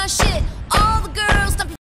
my shit.